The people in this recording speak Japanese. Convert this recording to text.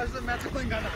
私の町コインがな